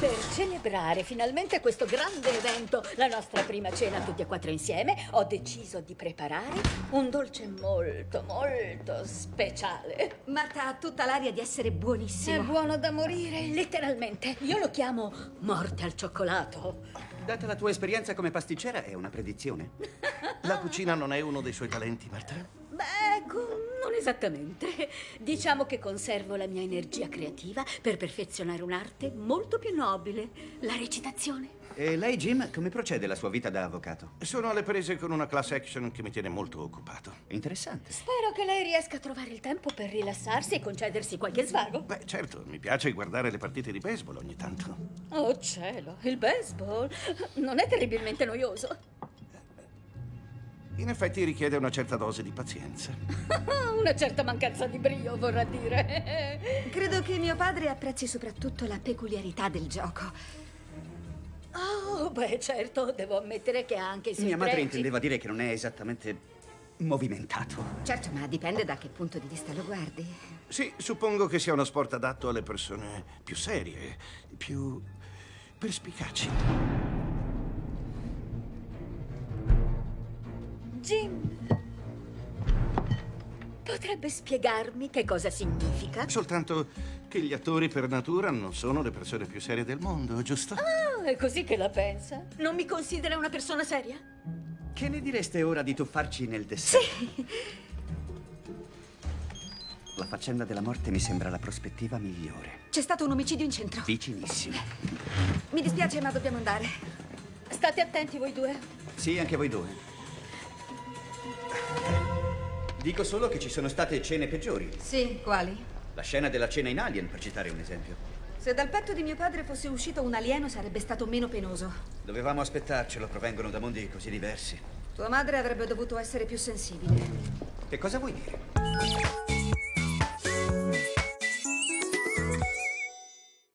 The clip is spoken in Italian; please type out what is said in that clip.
Per celebrare finalmente questo grande evento, la nostra prima cena tutti e quattro insieme, ho deciso di preparare un dolce molto, molto speciale. Marta ha tutta l'aria di essere È buonissimo. buono da morire, letteralmente. Io lo chiamo morte al cioccolato. Data la tua esperienza come pasticcera, è una predizione. La cucina non è uno dei suoi talenti, Marta? Beh, esattamente. Diciamo che conservo la mia energia creativa per perfezionare un'arte molto più nobile, la recitazione. E lei, Jim, come procede la sua vita da avvocato? Sono alle prese con una class action che mi tiene molto occupato. Interessante. Spero che lei riesca a trovare il tempo per rilassarsi e concedersi qualche svago. Beh, certo, mi piace guardare le partite di baseball ogni tanto. Oh cielo, il baseball non è terribilmente noioso. In effetti richiede una certa dose di pazienza. Una certa mancanza di brio, vorrà dire. Credo che mio padre apprezzi soprattutto la peculiarità del gioco. Oh, beh, certo, devo ammettere che ha anche i suoi Mia madre pregi. intendeva dire che non è esattamente movimentato. Certo, ma dipende da che punto di vista lo guardi. Sì, suppongo che sia uno sport adatto alle persone più serie, più perspicaci. Jim, potrebbe spiegarmi che cosa significa? Soltanto che gli attori per natura non sono le persone più serie del mondo, giusto? Ah, è così che la pensa? Non mi considera una persona seria? Che ne direste ora di tuffarci nel dessert? La faccenda della morte mi sembra la prospettiva migliore. C'è stato un omicidio in centro. Vicinissimo. Mi dispiace, ma dobbiamo andare. State attenti voi due. Sì, anche voi due. Dico solo che ci sono state cene peggiori. Sì, quali? La scena della cena in Alien, per citare un esempio. Se dal petto di mio padre fosse uscito un alieno sarebbe stato meno penoso. Dovevamo aspettarcelo, provengono da mondi così diversi. Tua madre avrebbe dovuto essere più sensibile. Che cosa vuoi dire?